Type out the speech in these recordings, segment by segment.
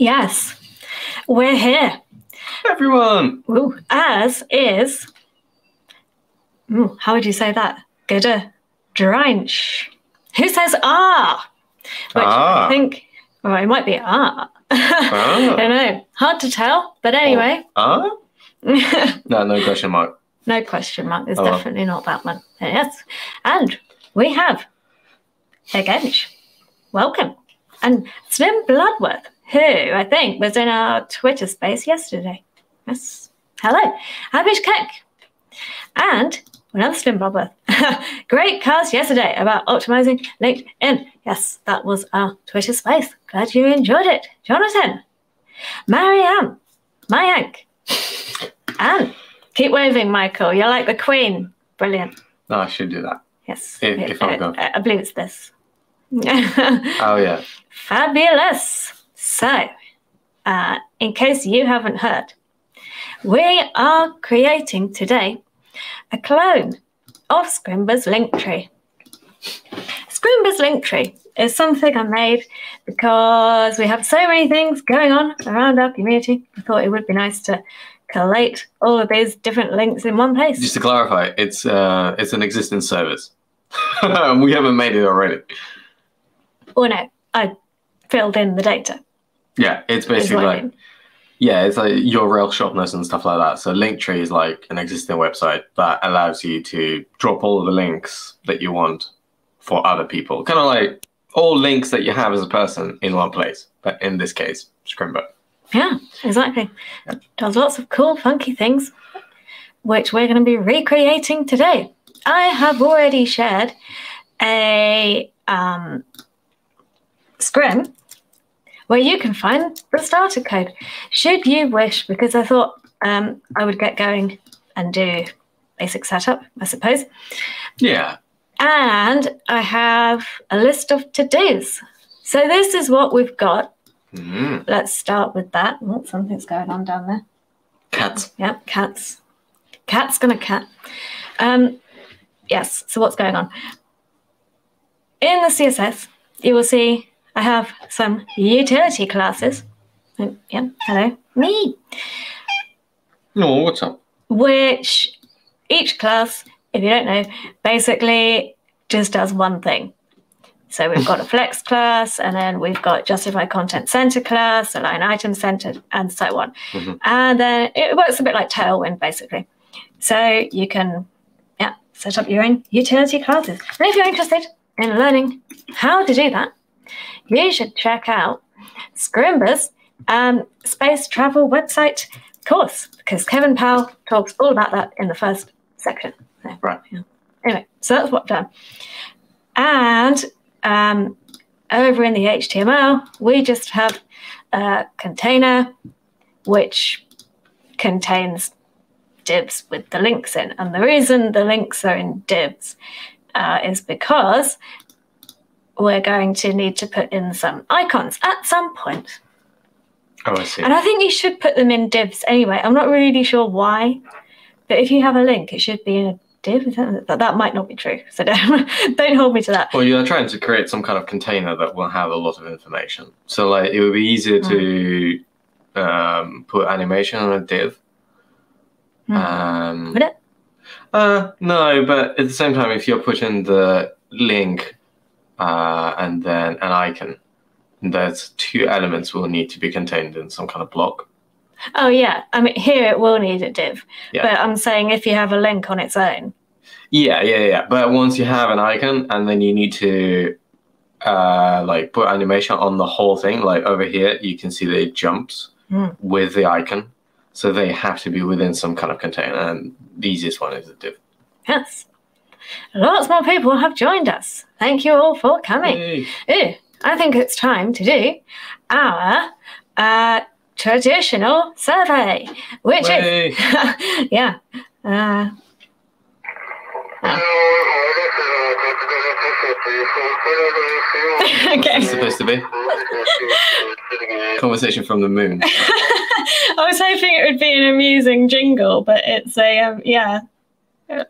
Yes, we're here. Everyone! Ooh, as is. Ooh, how would you say that? Good. Drench. Who says ah? Which Ah. I think, well, it might be ah. I Ah. don't know. Hard to tell. But anyway, Ah? No, no question mark. no question mark. It's Oh, well. definitely not that one. Yes. And we have a Gench. Welcome. And Slim Bloodworth, who I think was in our Twitter space yesterday. Yes. Hello. Abish Keck. And another Slim Bloodworth. Great cast yesterday about optimizing LinkedIn. Yes, that was our Twitter space. Glad you enjoyed it. Jonathan. Marianne. Mayank. And keep waving, Michael. You're like the queen. Brilliant. No, I should do that. Yes. If- if I. I, I believe it's this. Oh, yeah. Fabulous. So, uh, in case you haven't heard, we are creating today a clone of Scrimba's link tree. Scrimba's link tree is something I made because we have so many things going on around our community. I thought it would be nice to collate all of these different links in one place. Just to clarify, it's uh, it's an existing service. we haven't made it already. Or no, I filled in the data. Yeah, it's basically I like mean. yeah, it's like your rail shopness and stuff like that. So Linktree is like an existing website that allows you to drop all of the links that you want for other people. Kind of like all links that you have as a person in one place, but in this case, Scrimba. Yeah, exactly. Does lots of cool, funky things, which we're going to be recreating today. I have already shared a um, scrim where you can find the starter code, should you wish, because I thought um, I would get going and do basic setup, I suppose. Yeah. And I have a list of to dos. So this is what we've got. Mm. Let's start with that. Oh, something's going on down there. Cats. Yep, cats. Cat's gonna cat. Um, yes, so what's going on? In the CSS, you will see I have some utility classes. Oh, yeah, hello, me. Oh, what's up? Which each class, if you don't know, basically just does one thing. So we've got a flex class, and then we've got justify content center class, align item center, and so on. Mhm. And then it works a bit like Tailwind, basically. So you can, yeah, set up your own utility classes. And if you're interested in learning how to do that, you should check out Scrimba's um, space travel website course because Kevin Powell talks all about that in the first section. So, Right. yeah. Anyway, so that's what I've done. And um, over in the HTML, we just have a container which contains divs with the links in. And the reason the links are in divs uh, is because we're going to need to put in some icons at some point. Oh, I see. And I think you should put them in divs anyway. I'm not really sure why, but if you have a link, it should be in a div. Is That, might not be true. So don't, don't hold me to that. Well, you're trying to create some kind of container that will have a lot of information. So, like, it would be easier to um, put animation on a div. Hmm. Um, Would it? Uh, no, but at the same time, if you're putting the link uh, and then an icon, there's two elements will need to be contained in some kind of block. Oh, yeah. I mean, here it will need a div. Yeah. But I'm saying if you have a link on its own. Yeah, yeah, yeah. But once you have an icon, and then you need to uh, like put animation on the whole thing. Like over here, you can see that it jumps Hmm. with the icon, so they have to be within some kind of container. And the easiest one is a div. Yes. Lots more people have joined us. Thank you all for coming. Yay. Ooh, I think it's time to do our uh, traditional survey, which Way. is yeah. Uh, okay. It's supposed to be conversation from the moon. I was hoping it would be an amusing jingle, but it's a um, yeah,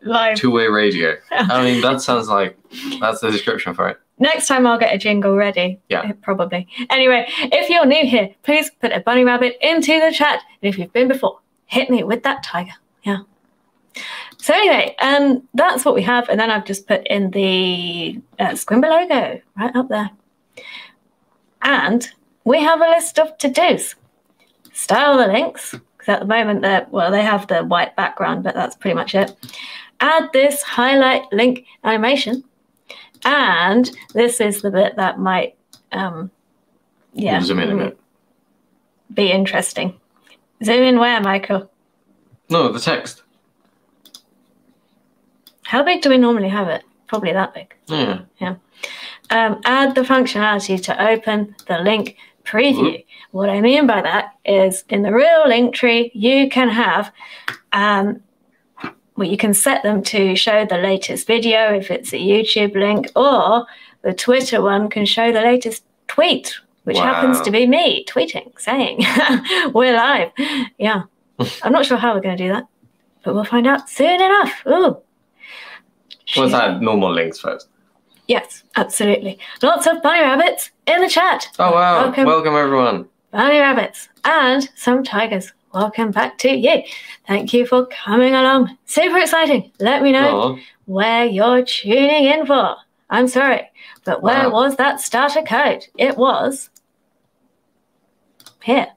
live. Two-way radio. I mean, that sounds like that's the description for it. Next time I'll get a jingle ready. Yeah. Probably. Anyway, if you're new here, please put a bunny rabbit into the chat. And if you've been before, hit me with that tiger. Yeah. So anyway, um, that's what we have, and then I've just put in the uh, Scrimba logo right up there, and we have a list of to-dos. Style the links because at the moment they're well, they have the white background, but that's pretty much it. Add this highlight link animation, and this is the bit that might, um, yeah, Zoom in a bit. be interesting. Zoom in where, Michael? No, the text. How big do we normally have it? Probably that big. Yeah. Um, add the functionality to open the link preview. What I mean by that is in the real link tree, you can have, um, well, you can set them to show the latest video if it's a YouTube link, or the Twitter one can show the latest tweet, which happens to be me tweeting, saying, We're live. Yeah. I'm not sure how we're going to do that, but we'll find out soon enough. Ooh. What's that? Normal links first. Yes, absolutely. Lots of bunny rabbits in the chat. Oh wow! Welcome. Welcome, everyone. Bunny rabbits and some tigers. Welcome back to you. Thank you for coming along. Super exciting. Let me know Oh, where you're tuning in for. I'm sorry, but where Wow. was that starter code? It was here.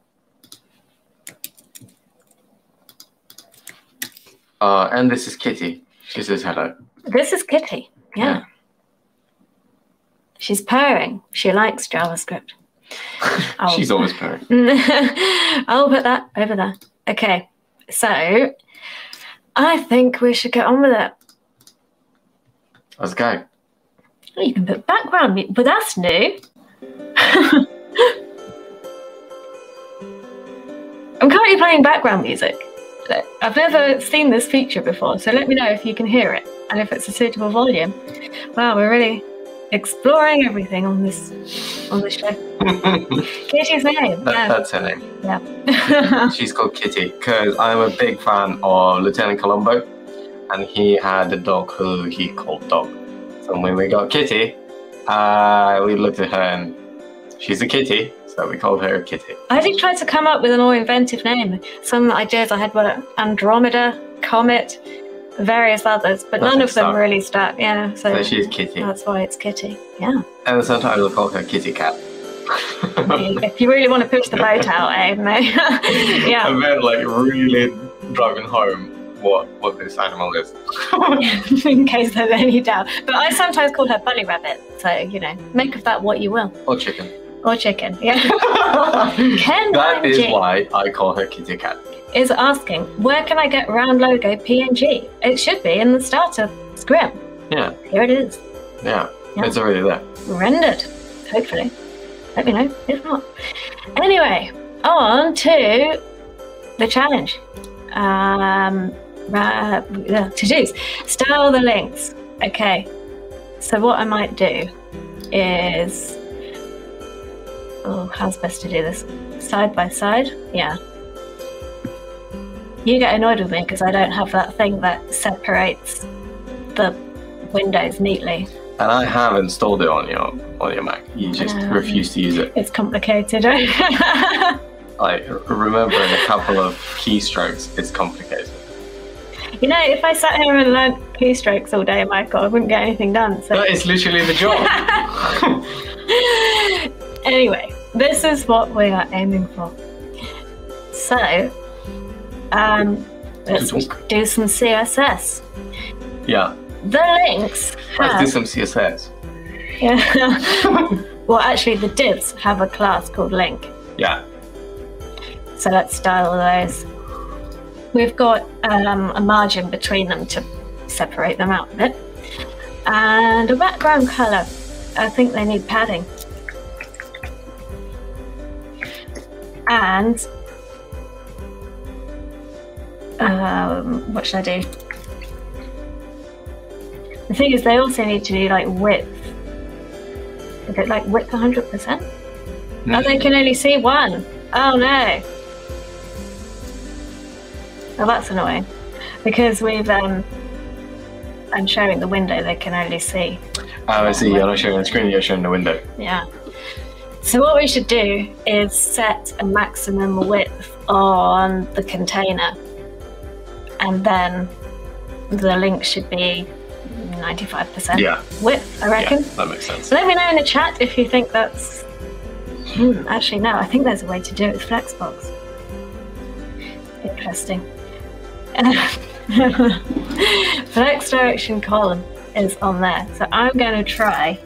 uh, and this is Kitty. She says hello. This is Kitty. Yeah. Yeah. She's purring. She likes JavaScript. She's always purring. I'll put that over there. Okay, so I think we should get on with it. Let's go. Oh, you can put background music, but that's new. I'm currently playing background music. I've never seen this feature before, so let me know if you can hear it and if it's a suitable volume. Wow, we're really exploring everything on this on this show. Kitty's name. That, yeah. That's her name. yeah. She's called Kitty because I'm a big fan of Lieutenant Columbo, and he had a dog who he called Dog. So when we got Kitty, uh, we looked at her and she's a kitty, so we called her Kitty. I did try to come up with a more inventive name. Some ideas I had were Andromeda, Comet, various others, but none Nothing of them stuck. really stuck. Yeah, so So she's Kitty, that's why it's Kitty. Yeah. and sometimes we call her Kitty Cat. if you really want to push the boat out, eh? yeah. And then like really driving home what what this animal is. in case there's any doubt. But I sometimes call her Bunny Rabbit, so you know, make of that what you will. or chicken. Or chicken. Yeah. Ken that is why I call her Kitty Cat. Is asking, where can I get round logo PNG? It should be in the starter script. Yeah, Here it is. yeah, Yeah. it's already there. rendered, hopefully. Let me know if not. Anyway, on to the challenge. Um, uh, to do's. Style the links. Okay, so what I might do is. Oh, how's best to do this? Side by side? Yeah. You get annoyed with me because I don't have that thing that separates the windows neatly. And I have installed it on your on your Mac. You just Um, refuse to use it. It's complicated. Like remembering a couple of keystrokes, it's complicated. You know, if I sat here and learned keystrokes all day, Michael, I wouldn't get anything done. So is literally the job. anyway, this is what we are aiming for. So, um, let's do some CSS. yeah, The links let's do some CSS. yeah. well, actually, the divs have a class called link. Yeah, So let's style those. We've got um, a margin between them to separate them out a bit. And a background colour. I think they need padding. And um, what should I do? The thing is, they also need to do like width. Is it like width 100%? Oh, they can only see one. Oh no. Well, that's annoying because we've um, I'm showing the window, they can only see. Oh, I see. You're not showing the screen. You're showing the window. Yeah. So what we should do is set a maximum width on the container, and then the link should be 95% Yeah. width. I reckon. Yeah, that makes sense. Let me know in the chat if you think that's. Hmm, actually, no. I think there's a way to do it with Flexbox. Interesting. Flex direction column is on there, so I'm going to try.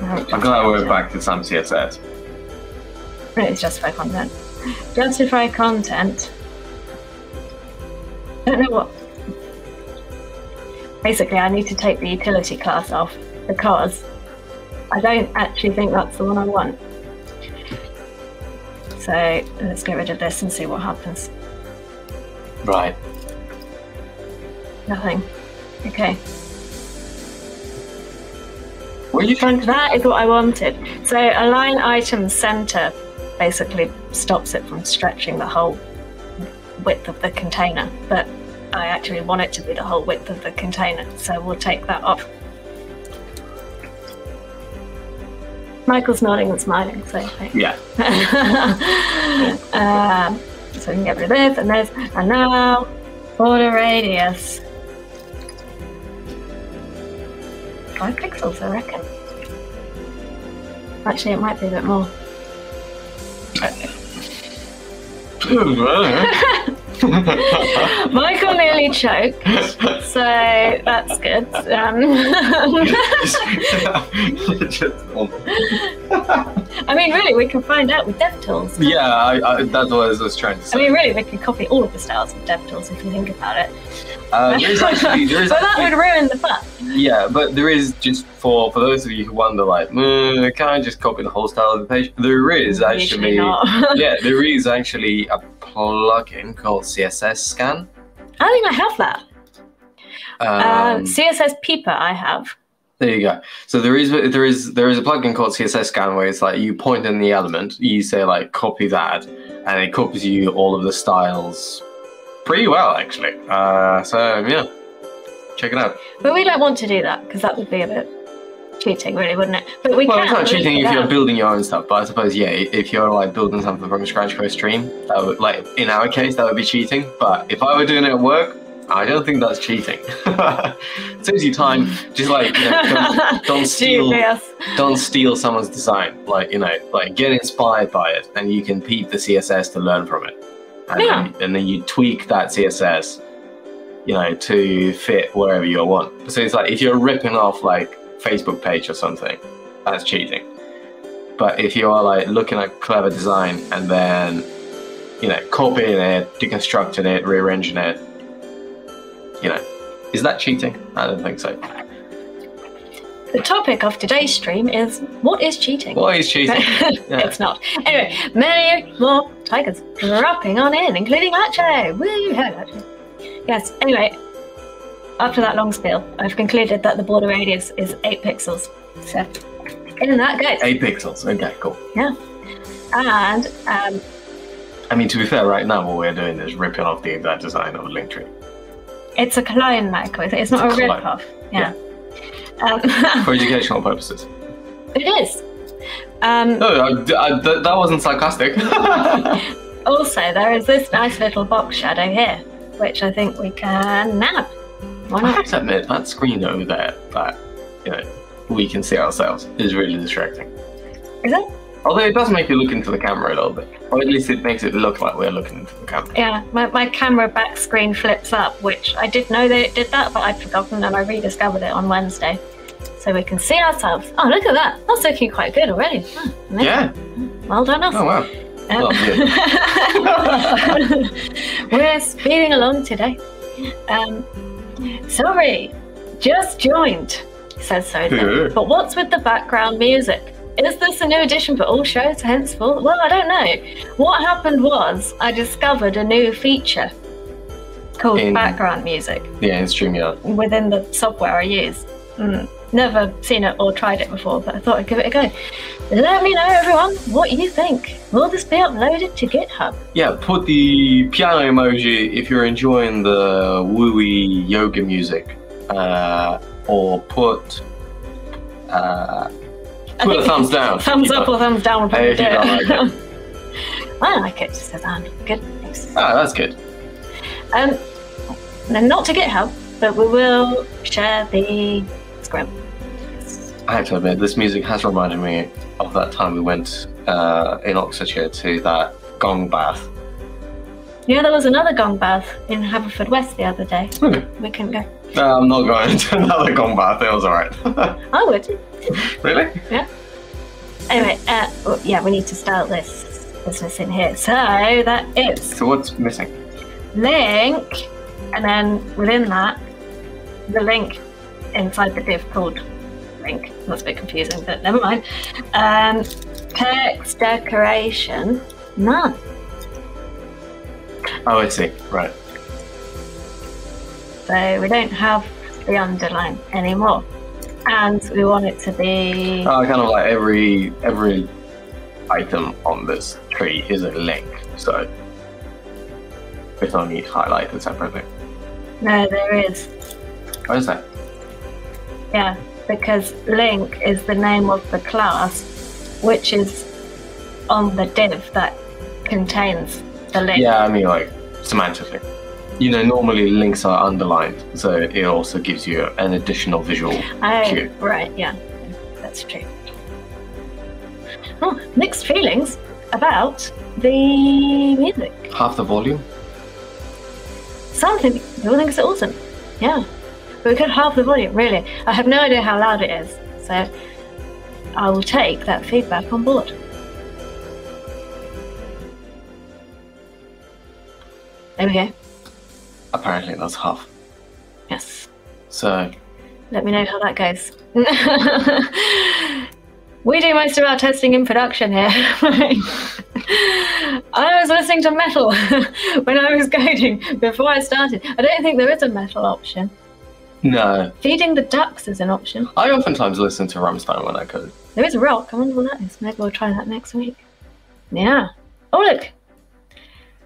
I'm glad we're back to some CSS. It's justify content. Justify content. Don't know what. Basically, I need to take the utility class off because I don't actually think that's the one I want. So let's get rid of this and see what happens. Right. Nothing. Okay. What are you trying to That is what I wanted. So align item center basically stops it from stretching the whole width of the container, but I actually want it to be the whole width of the container, so we'll take that off. Michael's nodding and smiling, so Yeah. um, so we can get rid of this and this, and now border radius. Five pixels, I reckon. Actually, it might be a bit more. Michael nearly choked, so that's good. Um, I mean, really, we can find out with DevTools. yeah, I, I, that's what I was trying to say. I mean, really, we can copy all of the styles of DevTools if you think about it. uh, there is actually, there's, but that would ruin the fun. yeah, but there is just for for those of you who wonder, like, mm, can I just copy the whole style of the page? There is actually, not. yeah, there is actually a plugin called CSS Scan. I don't think I have that. Um, um, CSS Peeper, I have. There you go. So there is there is there is a plugin called CSS Scan where it's like you point in the element, you say like copy that, and it copies you all of the styles pretty well actually. Uh, so yeah, check it out. But we don't want to do that because that would be a bit cheating, really, wouldn't it? But we well, can. it's not cheating if you're building your own stuff, but I suppose yeah, if you're like building something from scratch for a stream, that would like in our case that would be cheating. But if I were doing it at work, I don't think that's cheating. Saves you time. Just like you know, don't, don't steal. Don't steal someone's design. Like you know, like get inspired by it, and you can peep the CSS to learn from it. And, Yeah. then, and then you tweak that CSS, you know, to fit wherever you want. So it's like if you're ripping off like Facebook page or something, that's cheating. But if you are like looking at clever design and then, you know, copying it, deconstructing it, rearranging it, you know, is that cheating? I don't think so. The topic of today's stream is what is cheating? What is cheating? Yeah. it's not. Anyway, many more tigers dropping on in, including Lacho. Woo! Hello, Lacho. Yes, anyway, after that long spiel, I've concluded that the border radius is 8 pixels. So, in that goes. Eight pixels. Okay, cool. Yeah. And um, I mean, to be fair, right now what we're doing is ripping off the exact design of Linktree it's a clone, Michael. It's- It's not a a clone. rip-off. Yeah. Um, for educational purposes. it is. Um, No, I, I- th- that wasn't sarcastic. Also, there is this nice little box shadow here, which I think we can nab. Why I have to admit, that screen over there, that you know, we can see ourselves, is really distracting. Is it? Although it does make you look into the camera a little bit, or at least it makes it look like we're looking into the camera. Yeah, my, my camera back screen flips up, which I did know that it did that, but I'd forgotten and I rediscovered it on Wednesday. So we can see ourselves. Oh, look at that. That's looking quite good already. Oh. Yeah. Well done, us. Oh wow. Um, We're speeding along today. Um, sorry, just joined, says Soda. but what's with the background music? Is this a new addition for all shows henceforth? Well, I don't know. What happened was I discovered a new feature called In- background music Yeah, in StreamYard. within the software I use. Mm. Never seen it or tried it before, but I thought I'd give it a go. Let me know, everyone, what you think. Will this be uploaded to GitHub? Yeah, put the piano emoji if you're enjoying the wooey yoga music, uh, or put uh, put a thumbs down. Thumbs up or thumbs down would probably If you do like I like it, says Anne. Good. Thanks. Ah, that's good. Um, then not to GitHub, but we will share the I have to admit, this music has reminded me of that time we went uh, in Oxfordshire to that gong bath. Yeah, there was another gong bath in Haverfordwest the other day. Hmm. We couldn't go. No, I'm not going to another gong bath. It was alright. I would. really? Yeah. Anyway, uh, well, yeah, we need to start this business in here. So that is So what's missing? link, and then within that, the link inside the div called link. That's a bit confusing, but never mind. Um, text decoration, none. Oh, I see. Right. So we don't have the underline anymore. And we want it to be Uh, kind of like every every item on this tree is a link, so it's only highlighted separately. no, there is. What is that? Yeah, because link is the name of the class, which is on the div that contains the link. Yeah, I mean like semantically. You know, normally links are underlined, so it also gives you an additional visual. Oh, Cute. right, yeah, that's true. Oh, mixed feelings about the music. Half the volume. Some think, people think it's awesome. Yeah. But we could halve the volume, really. I have no idea how loud it is, so I will take that feedback on board. There we go. Apparently, that's half. Yes. So Let me know how that goes. we do most of our testing in production here. I was listening to metal when I was coding before I started. I don't think there is a metal option. No, Feeding the ducks is an option. I oftentimes listen to Rammstein when I code. There is a rock. I wonder what that is. Maybe we'll try that next week. Yeah. Oh, look.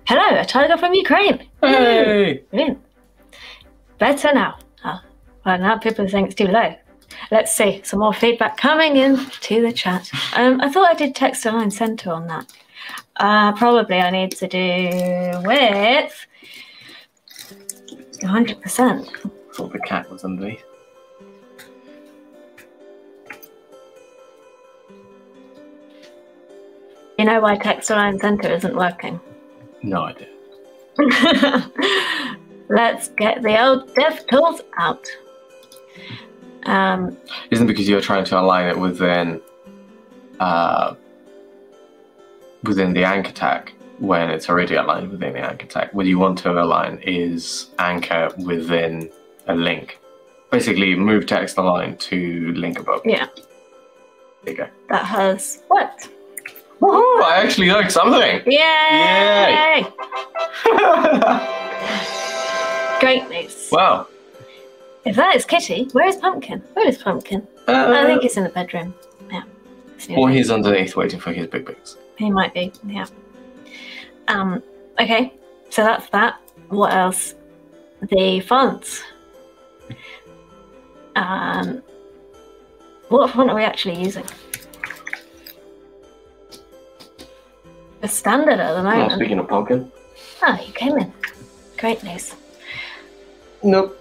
Hello, a tiger from Ukraine. Hey! Brilliant. Better now. Ah, well, now people are saying it's too low. Let's see. Some more feedback coming in to the chat. Um, I thought I did text align center on that. Uh, probably I need to do with 100%. Thought the cat was underneath. You know why text align center isn't working? No idea. Let's get the old dev tools out. Um, Isn't it because you're trying to align it within uh, within the anchor tag when it's already aligned within the anchor tag. What you want to align is anchor within a link. Basically, move text align to link above. yeah, There you go. that has worked. Woohoo! I actually learned something. Yay! Yay! Great news. wow. If that is Kitty, where is Pumpkin? Where is Pumpkin? I Uh, think he's in the bedroom. Yeah. Or he's underneath waiting for his big bigs. He might be, yeah. Um, okay, so that's that. What else? The fonts. Um, what font are we actually using? The standard at the Oh, moment. speaking of pumpkin. Ah, you came in. Great news. Nope.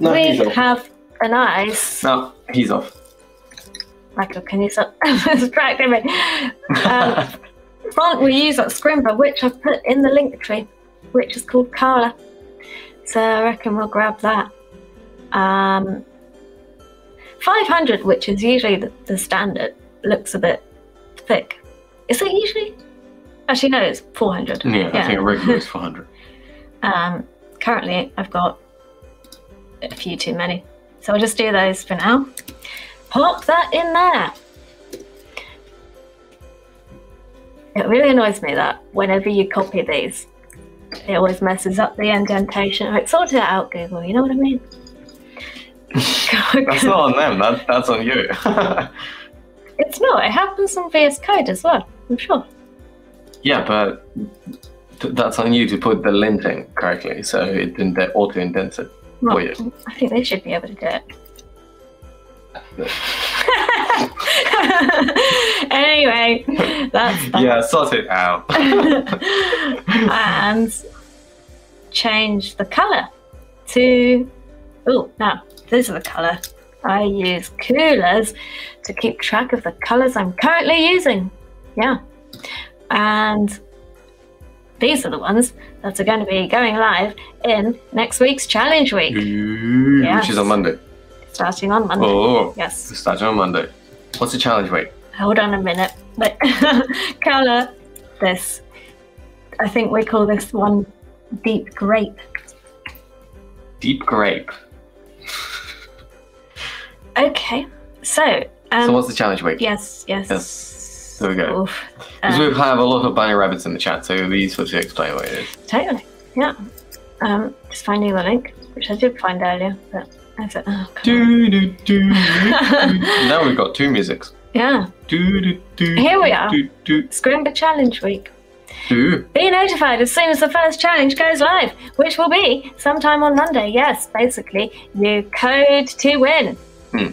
No, we have an nice. No, he's off. Michael, can you stop distracting me? Um, font we use at Scrimba, which I've put in the link tree, which is called Karla. So I reckon we'll grab that. Um, 500, which is usually the, the standard, looks a bit thick. Is it usually? Actually, no, it's 400. Yeah, I think a regular is 400. Um, currently, I've got a few too many. So I'll just do those for now. Pop that in there. It really annoys me that whenever you copy these, it always messes up the indentation. Like, sort it out, Google, you know what I mean? That's not on them. That, that's on you. It's not. It happens on VS Code as well. I'm sure. yeah, but th- that's on you to put the linting correctly, so it didn't auto indents it. Well, For you. I think they should be able to do it. anyway, that's that. Yeah, sort it out. and change the color to oh now this is the color I use. Coolors to keep track of the colors I'm currently using. Yeah. And these are the ones that are going to be going live in next week's challenge week. Ooh, Which is on Monday. starting on Monday. Oh, yes. starting on Monday. What's the challenge week? hold on a minute. But color this. I think we call this one deep grape. Deep grape. Okay, so um, so what's the challenge week? yes, yes, Yes. There we go. Because Um, we have a lot of bunny rabbits in the chat, so useful to explain what it is. totally, yeah. Um, just finding the link, which I did find earlier, but I said, oh, come on. Do, do, do, do. now we've got two musics. yeah. Do, do, do, Here we are. Do, do, Scrimba Challenge Week. do. Be notified as soon as the first challenge goes live, which will be sometime on Monday. Yes, basically, you code to win. Hmm.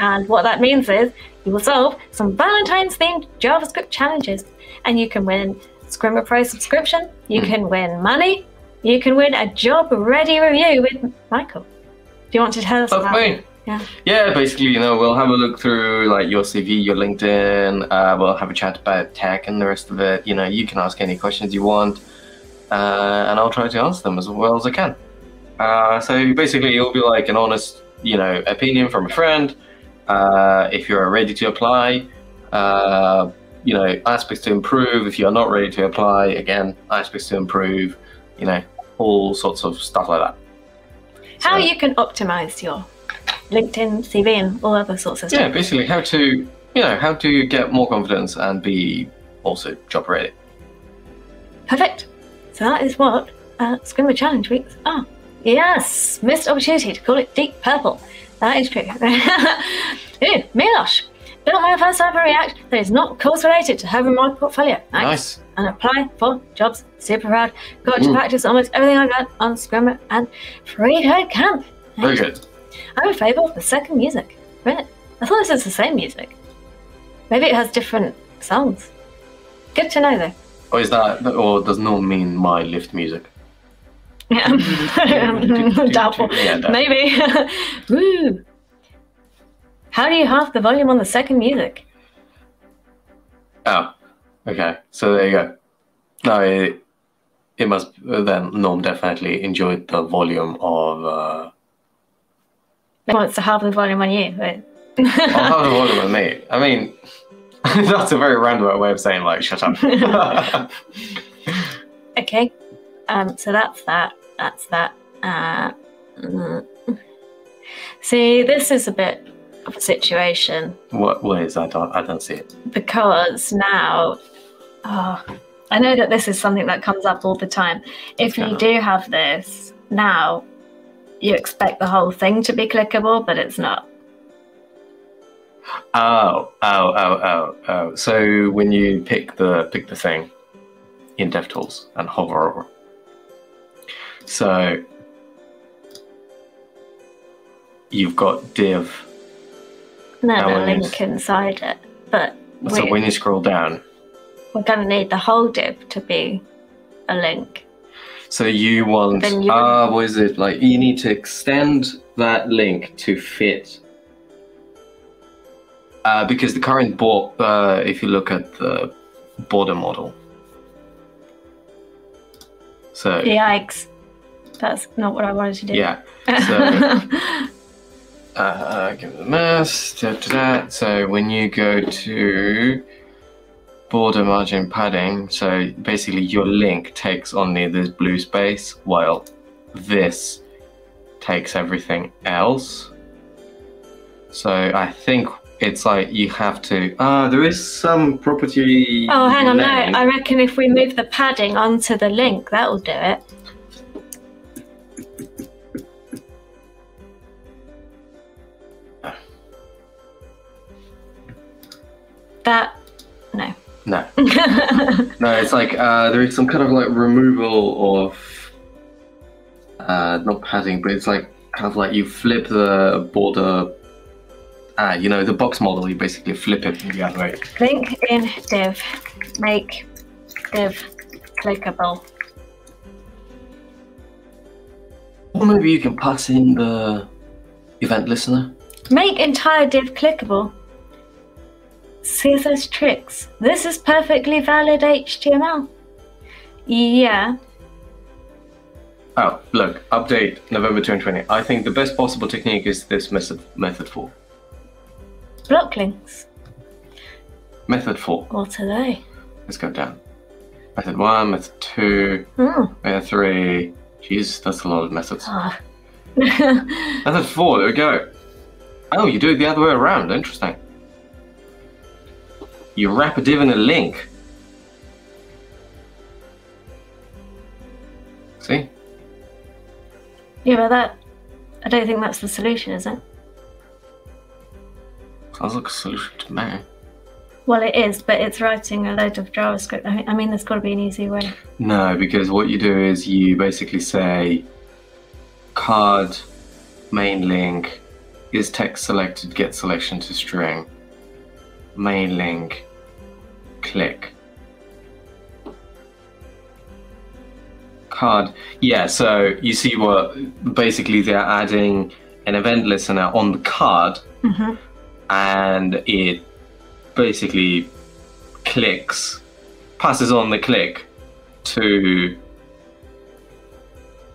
And what that means is you will solve some Valentine's themed JavaScript challenges. And you can win Scrimba Pro subscription, you Hmm. can win money, you can win a job ready review with Michael. Do you want to tell us That's about it? Yeah. Yeah, basically, you know, we'll have a look through like your CV, your LinkedIn. Uh, we'll have a chat about tech and the rest of it. You know, you can ask any questions you want, uh, and I'll try to answer them as well as I can. Uh, so basically, it'll be like an honest, you know, opinion from a friend. Uh, if you're ready to apply, uh, you know, aspects to improve. If you're not ready to apply, again, aspects to improve. You know, all sorts of stuff like that. How So- you can optimize your LinkedIn, CV, and all other sorts of Yeah, stuff. Yeah, basically how to, you know, how to get more confidence and be also job ready. Perfect. So that is what uh, Scrimba Challenge weeks are. Yes, missed opportunity to call it deep purple. That is true. Ooh, Milosh. Built my first ever React that is not course related to having my portfolio. Nice. Nice. And apply for jobs. Super proud. Got to Mm. practice almost everything I've learned on Scrimba and Free Code Camp. Very good. I'm in favour of the second music. Really? I thought this was the same music. Maybe it has different songs. Good to know though. Or is that, or does no mean my lift music? Yeah. Doubtful. Yeah, Maybe. Woo. How do you half the volume on the second music? Oh, okay. So there you go. No, it, it must then Norm definitely enjoyed the volume of. Uh, wants to halve the volume on you. But... I'll have the volume with me. I mean, that's a very roundabout way of saying like shut up. okay. Um, so that's that. That's that. Uh, mm. See, this is a bit of a situation what? What is? I don't, I don't see it. because now, oh, I know that this is something that comes up all the time. If you do have this now, you expect the whole thing to be clickable, but it's not. Oh, oh, oh, oh, oh. So when you pick the pick the thing in DevTools and hover over. So you've got div. And then a link inside it. But So when you scroll down, we're going to need the whole div to be a link. so you want you- ah, what is it like? You need to extend that link to fit. Uh, because the current board, uh, if you look at the border model, so Yikes. That's not what I wanted to do. yeah, so uh, give it a mass. Da, da, da. So when you go to border margin padding, so basically your link takes only this blue space, while this takes everything else. So I think it's like you have to. Ah, there is some property. oh, hang on. No. I reckon if we move the padding onto the link, that will do it. That no. No. no, it's like uh, there is some kind of like removal of uh, not padding, but it's like kind of like you flip the border. Ah, you know the box model. You basically flip it the other way. Link in div. Make div clickable. Or maybe you can pass in the event listener. Make entire div clickable. CSS tricks. This is perfectly valid HTML. Yeah. Oh, look, update November 2020. I think the best possible technique is this method method four. Block links. Method four. What are they? Let's go down. Method one, method two, Hmm. method three. Jeez, that's a lot of methods. Ah. Method four, there we go. Oh, you do it the other way around. Interesting. You wrap a div in a link. See? yeah, but that. I don't think that's the solution, is it? Sounds like a solution to me. Well, it is, but it's writing a load of JavaScript. I mean, I mean there's got to be an easy way. No, because what you do is you basically say card main link is text selected get selection to string main link click card yeah so you see what basically they're adding an event listener on the card hmm and it basically clicks, passes on the click to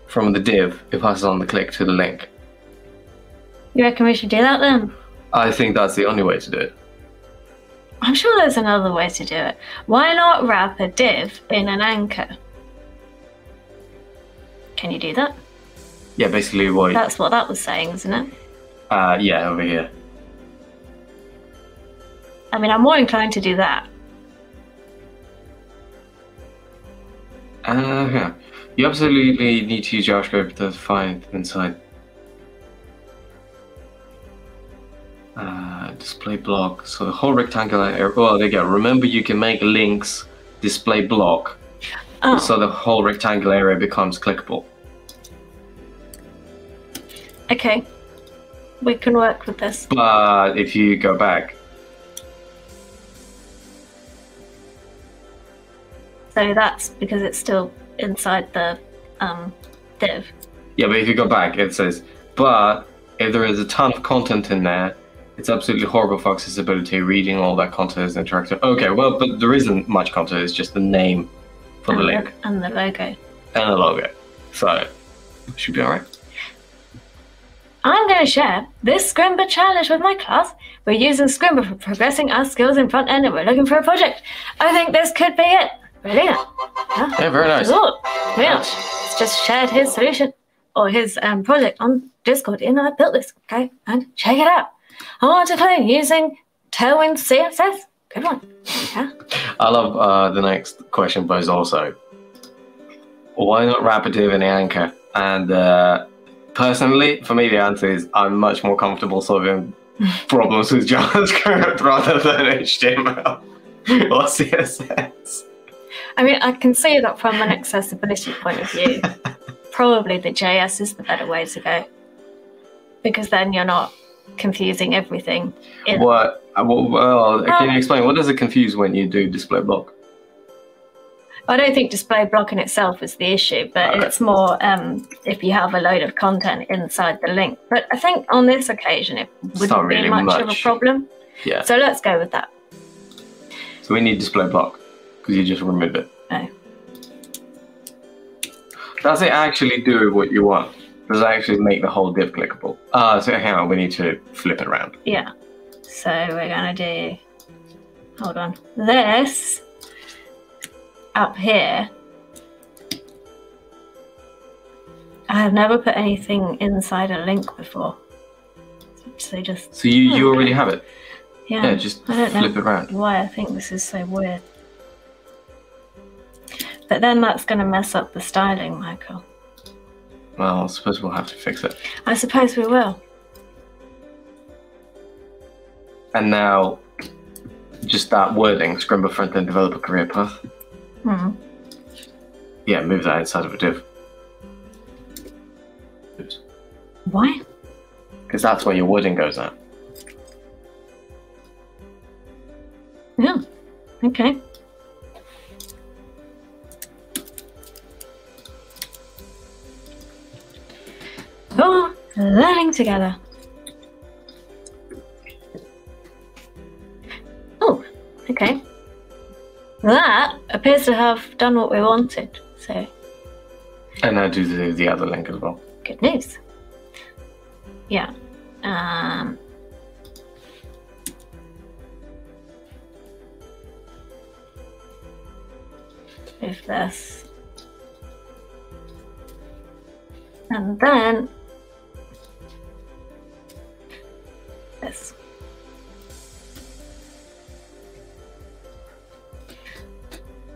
from the div. It passes on the click to the link. You reckon we should do that then? I think that's the only way to do it. I'm sure there's another way to do it. Why not wrap a div in an anchor? Can you do that? Yeah, basically what. That's what that was saying, isn't it? Uh, yeah, over here. I mean, I'm more inclined to do that. Uh, yeah. You absolutely need to use JavaScript to find inside. Uh, display block. So the whole rectangular area. Oh, there you go. Remember, you can make links display block, Oh, so the whole rectangular area becomes clickable. okay. We can work with this. But if you go back, So that's because it's still inside the um, div. yeah, but if you go back, it says, but if there is a ton of content in there, it's absolutely horrible for accessibility. Reading all that content is interactive. Okay, well, but there isn't much content. It's just the name for the and link and the logo. and the logo. So should be alright. I'm going to share this Scrimba challenge with my class. We're using Scrimba for progressing our skills in front end and we're looking for a project. I think this could be it. Brilliant. Yeah. Yeah, very nice. Cool. Brilliant. He's just shared his solution or his um, project on Discord and I built this. Okay, and check it out. I want to clean using Tailwind CSS. Good one. Yeah. I love uh, the next question posed also. Why not wrap a div anchor? And uh, personally, for me, the answer is I'm much more comfortable solving problems with JavaScript rather than HTML or CSS. I mean, I can see that from an accessibility point of view. Probably the JS is the better way to go because then you're not confusing everything. In, What? uh, Well, well, can you explain? What does it confuse when you do display block? I don't think display block in itself is the issue, but Alright. it's more um, if you have a load of content inside the link. But I think on this occasion it wouldn't not be really much, of a problem. Yeah. So let's go with that. So we need display block because you just remove it. Oh. Does it actually do what you want? Does it actually make the whole div clickable? Ah, so hang on, we need to flip it around. Yeah. So we're gonna do. Hold on. This up here. I have never put anything inside a link before. So just So you, you already have it. yeah. Yeah, just I don't know. flip it around. why I think this is so weird. But then that's going to mess up the styling, Michael. Well, I suppose we'll have to fix it. I suppose we will. And now just that wording, Scrimba front-end developer career path. Hmm. Yeah, move that inside of a div. Why? Because that's where your wording goes at. Yeah. Okay. Oh, learning together. Oh, okay. That appears to have done what we wanted, so And I do the, the other link as well. good news. Yeah. Um, if this. And then this.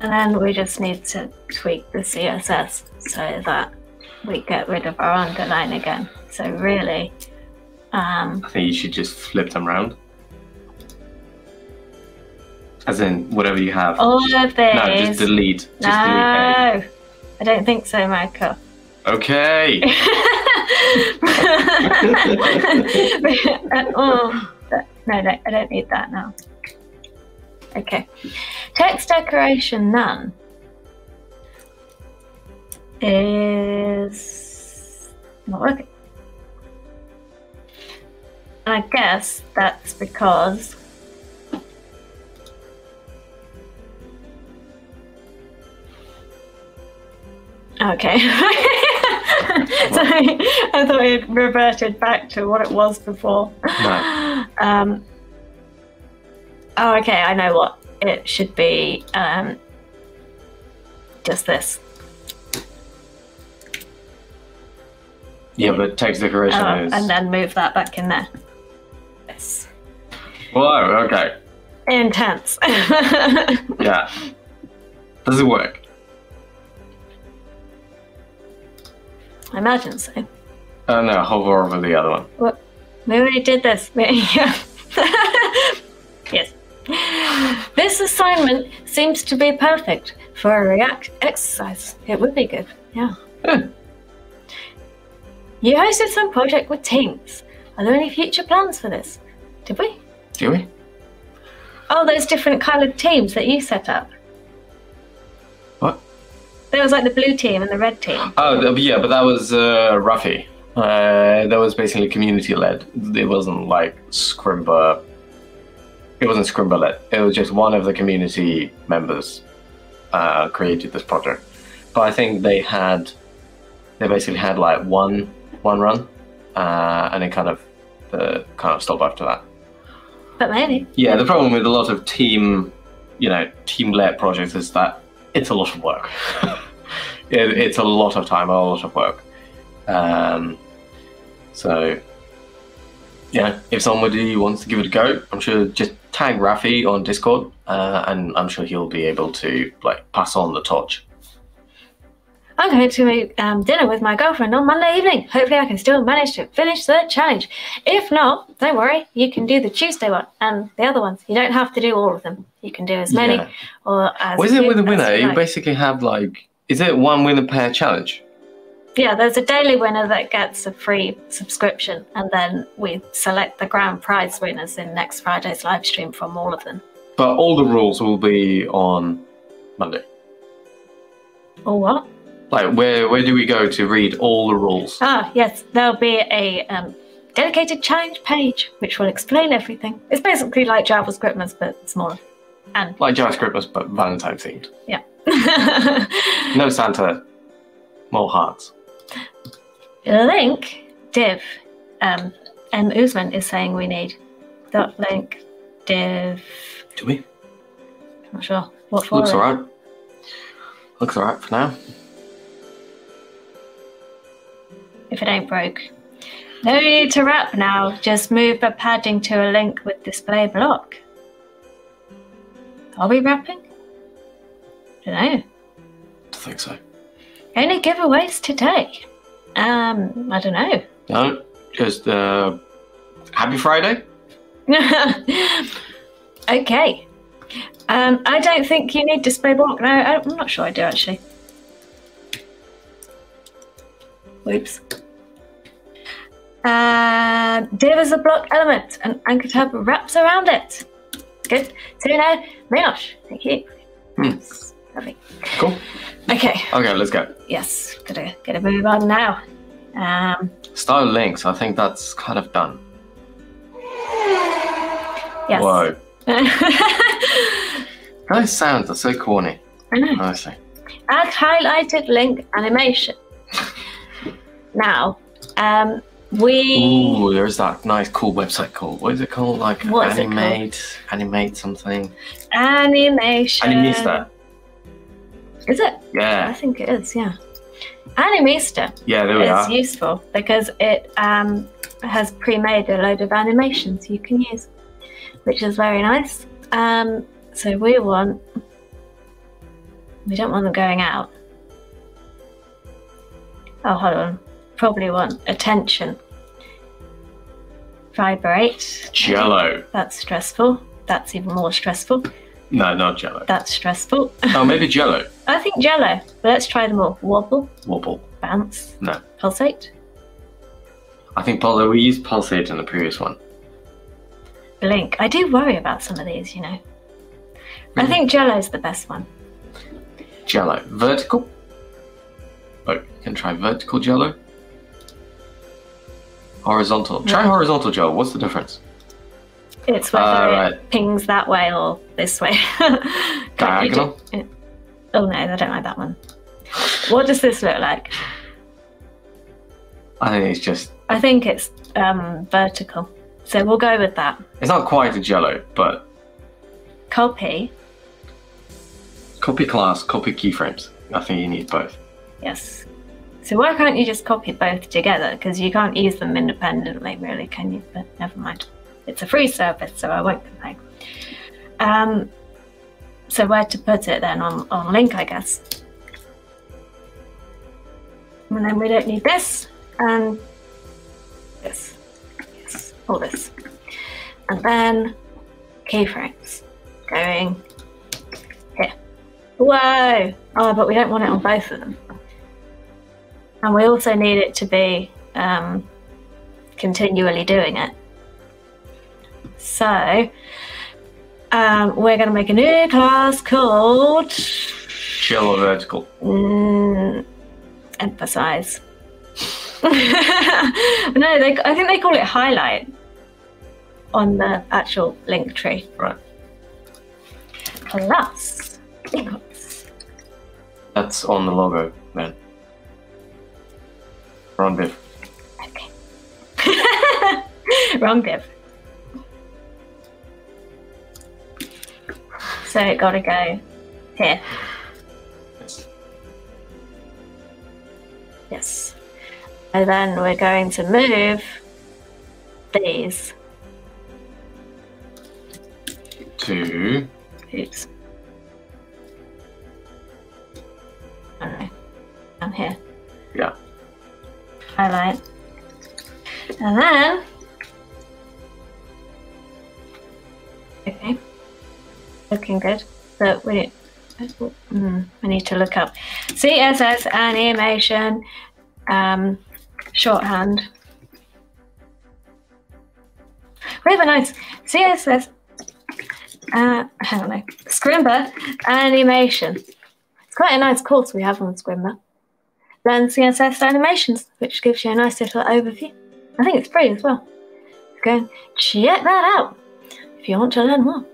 And then we just need to tweak the CSS so that we get rid of our underline again. So really, um, I think you should just flip them around. As in, whatever you have. all of these. no, just delete. Just no, delete. I don't think so, Michael. A. Oh, no, no, I don't need that now. Okay. Text decoration none is not working. And I guess that's because Okay. so I thought it reverted back to what it was before. No. Um, oh, okay. I know what it should be. Um, just this. Yeah, but text decoration Oh, is. and then move that back in there. Yes. Whoa, okay. Intense. Yeah. Does it work? I imagine so. Oh no, hover over the other one. We already did this. yes. This assignment seems to be perfect for a React exercise. It would be good. Yeah. Good. You hosted some project with teams. Are there any future plans for this? Did we? Do we? Oh, those different coloured teams that you set up. There was like the blue team and the red team. Oh, yeah, but that was uh, Ruffy. Uh, that was basically community led. It wasn't like Scrimba. It wasn't Scrimba led. It was just one of the community members uh, created this project. But I think they had, they basically had like one one run, uh, and it kind of uh, kind of stopped after that. But maybe. Yeah, the problem with a lot of team, you know, team-led projects is that it's a lot of work. it, it's a lot of time, a lot of work. Um, so, yeah, if somebody wants to give it a go, I'm sure just tag Rafi on Discord, uh, and I'm sure he'll be able to like pass on the torch. I'm going to um, dinner with my girlfriend on Monday evening. Hopefully, I can still manage to finish the challenge. If not, don't worry, you can do the Tuesday one and the other ones. You don't have to do all of them. You can do as many Yeah. or as. What is it with the winner? you You basically have like, is it one winner per challenge? Yeah, there's a daily winner that gets a free subscription, and then we select the grand prize winners in next Friday's live stream from all of them. But all the rules will be on Monday. Or what? Like, where where do we go to read all the rules? Ah, yes, there'll be a um, dedicated challenge page which will explain everything. It's basically like JavaScript, but smaller. And Like JavaScript, but Valentine themed. yeah. No Santa, more hearts. link div um, M Usman is saying we need dot link div. Do we? I'm not sure what for. Looks alright. Looks alright for now. if it ain't broke. No need to wrap now, just move the padding to a link with display block. Are we wrapping? Don't know. I think so. Any giveaways today. Um, I don't know. No, just uh, happy Friday. okay, Um, I don't think you need display block. No, I'm not sure I do actually. Whoops. Uh, div is a block element, and anchor tag wraps around it. Good. So now, Minosh, thank you. Hmm. Lovely. Cool. Okay. Okay, let's go. Yes, gotta gotta move on now. Um, Style links. I think that's kind of done. yes. Whoa. Those sounds are so corny. I know. Honestly. Add highlighted link animation. Now, um, we Ooh, there's that nice, cool website called. What is it called? Like What is it called? animate, animate something. animation. Animista. Is it? Yeah. I think it is. Yeah. Animista yeah. There we is are. useful because it um, has pre-made a load of animations you can use, which is very nice. Um, so we want. We don't want them going out. Oh, hold on. Probably want attention. Vibrate. Jello. That's stressful. That's even more stressful. No, not Jello. That's stressful. Oh, maybe Jello. I think Jello. But let's try them all. Wobble, Wobble. bounce, No. pulsate, I think Pulsate. We used Pulsate in the previous one. blink. I do worry about some of these, you know. I think Jello's the best one. Jello. Vertical. Oh, you can try vertical Jello. Horizontal. Try No. horizontal Jello. What's the difference? It's whether Ah, it pings that way or this way. Diagonal. do- Oh no, I don't like that one. What does this look like? I think it's just. I think it's um, vertical. So we'll go with that. It's not quite a Jello, but Copy. copy class, copy keyframes. I think you need both. Yes. So why can't you just copy both together? Because you can't use them independently, really, can you? But never mind. It's a free service, so I won't complain. Um, so where to put it then? On, on link, I guess. And then we don't need this and this. Yes, all this. And then keyframes going here. Whoa! Oh, but we don't want it on both of them. And we also need it to be um, continually doing it. So um, we're going to make a new class called Jello vertical. mm, emphasize. no, they, I think they call it highlight on the actual link tree. Right. Plus. That's on the logo then. Wrong div. Okay. Wrong div. So it got to go here. Yes. And then we're going to move these. Two. Oops. I don't. Down here. Yeah. Highlight. And then. Okay. Looking good. But we. Mm, I need to look up CSS animation um, shorthand. A nice CSS uh, hang on, no. Scrimba animation. It's quite a nice course we have on Scrimba. Learn CSS animations, which gives you a nice little overview. I think it's free as well. Go and check that out if you want to learn more.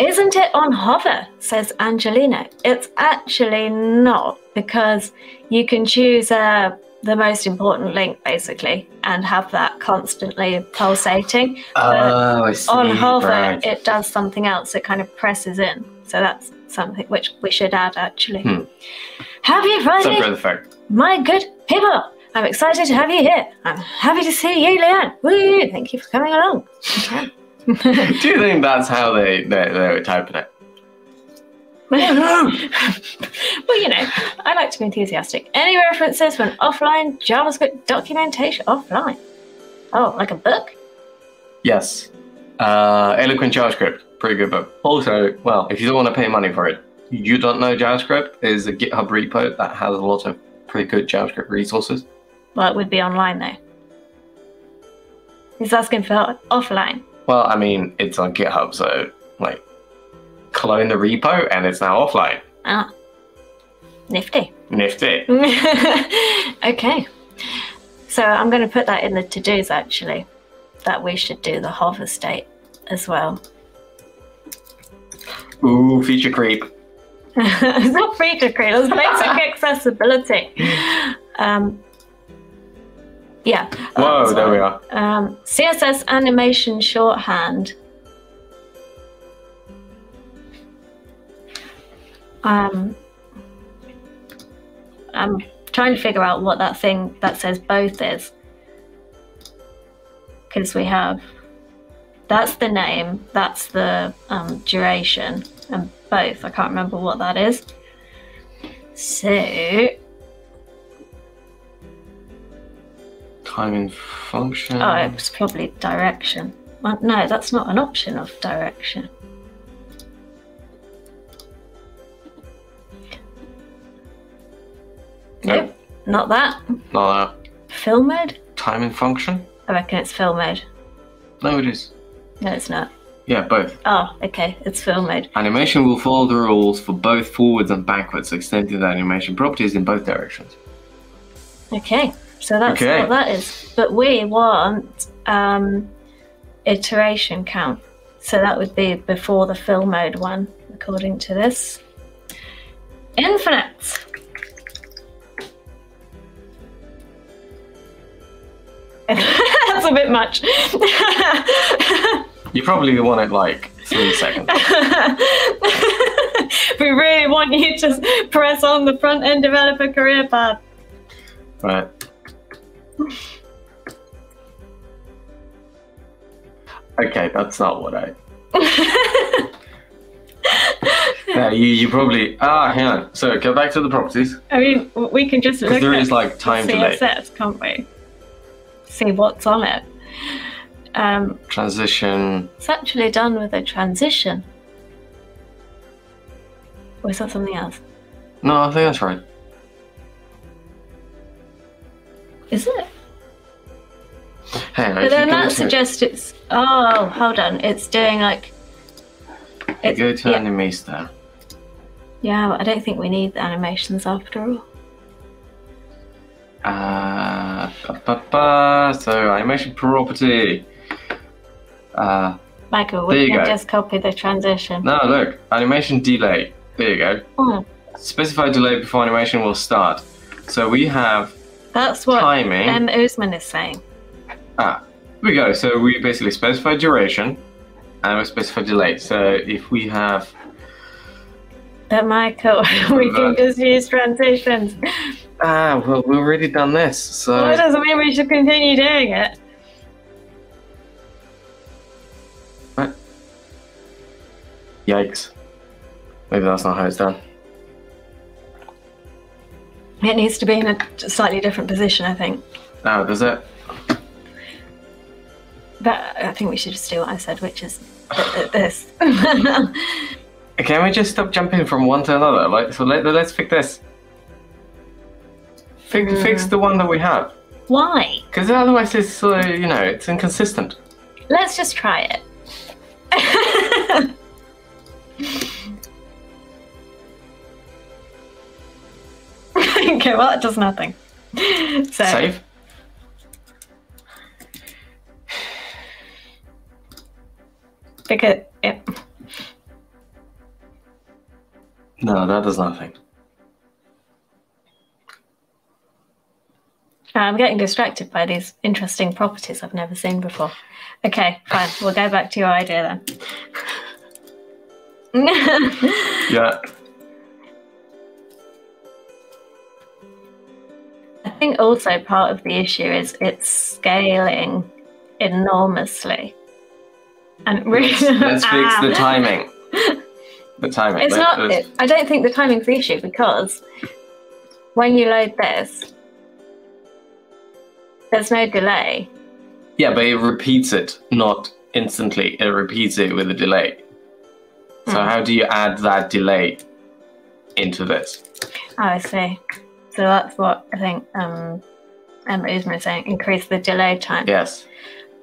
Isn't it on hover? says Angelina. It's actually not because you can choose uh, the most important link basically and have that constantly pulsating Oh, I see. on hover right. it does something else it kind of presses in so that's something which we should add actually Hmm. happy friday my good people i'm excited to have you here i'm happy to see you leanne Woo! thank you for coming along Do you think that's how they they, they were typing it? well you know i like to be enthusiastic any references for an offline javascript documentation offline oh like a book Yes. Uh, Eloquent JavaScript, pretty good book. Also, well, if you don't want to pay money for it, you don't know JavaScript is a GitHub repo that has a lot of pretty good JavaScript resources. Well, it would be online though. He's asking for offline. Well, I mean, it's on GitHub, so like, clone the repo and it's now offline. Ah, nifty. Nifty. okay. So I'm going to put that in the to dos actually, that we should do the hover state as well. Ooh, feature creep. it's not feature creep, it's basic accessibility. Um, yeah. Whoa, that's there we are. Um, CSS animation shorthand. Um, I'm trying to figure out what that thing that says both is. Because we have that's the name, that's the um, duration, and both. I can't remember what that is. So, Timing function. oh, it was probably direction. Well, no, that's not an option of direction. Nope, not that. Not that. Fill mode? timing function? I reckon it's fill mode. No, it is. No, it's not. Yeah, both. Oh, okay, it's fill mode. Animation will follow the rules for both forwards and backwards, extending the animation properties in both directions. Okay, so that's Okay. what that is. But we want um, iteration count. So that would be before the fill mode one, according to this. Infinite. That's a bit much. You probably want it like three seconds. we really want you to press on the front end developer career path. Right. Okay, that's not what I. Yeah, you, you probably. Ah, hang on. So go back to the properties. I mean, we can just look there at is like time delay. CSS, can't we? See what's on it. Um, Transition. it's actually done with a transition. Or is that something else? No, I think that's right. Is it? Hang on. But then that suggests it's. Oh, hold on. It's doing like. It's, go to yeah, Animista. yeah, I don't think we need the animations after all. Uh, ba, ba, ba, so animation property. Uh, Michael, we can go. just copy the transition. no, look, animation delay. There you go. Hmm, Specify delay before animation will start. So we have that's what timing. M. Usman is saying. Ah, here we go. So we basically specify duration and we specify delay. So if we have But Michael, we can just use transitions. ah, well, we've already done this. So Well, that doesn't mean we should continue doing it. What? yikes. Maybe that's not how it's done. It needs to be in a slightly different position, I think. Oh, does it? But I think we should just do what I said, which is th- th- this. Can we just stop jumping from one to another? Like, so let, let's fix this. Fix, Hmm. fix the one that we have. Why? Because otherwise it's, uh, you know, it's inconsistent. Let's just try it. okay, well, it does nothing. So, Save. because it, No, that does nothing. Ah, I'm getting distracted by these interesting properties I've never seen before. Okay, fine. We'll go back to your idea then. Yeah. Think also part of the issue is it's scaling enormously. And really, Let's fix the Ah. timing. The timing. It's Let- not. let's- I don't think the timing's the issue because when you load this, there's no delay. Yeah, but it repeats it, not instantly. It repeats it with a delay. So Hmm. how do you add that delay into this? Oh, I see. So that's what I think um, M Usman is saying. Increase the delay time. Yes.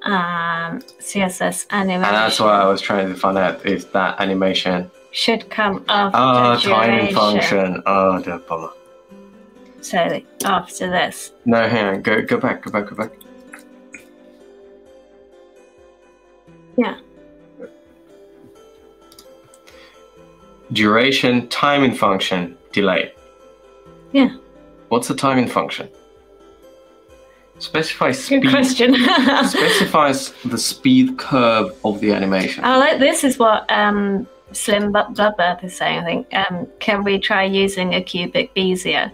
Um, CSS animation And that's why I was trying to find out if that animation. should come after Oh, timing function. Oh, the bummer. So after this. No, hang on. Go, go back. Go back. Go back. Yeah. Duration, timing function, delay. Yeah. What's the timing function? Specify speed. Good question. specifies the speed curve of the animation. Oh, like, this is what um, Slim Bloodbath is saying, I think. Um, can we try using a cubic Bezier?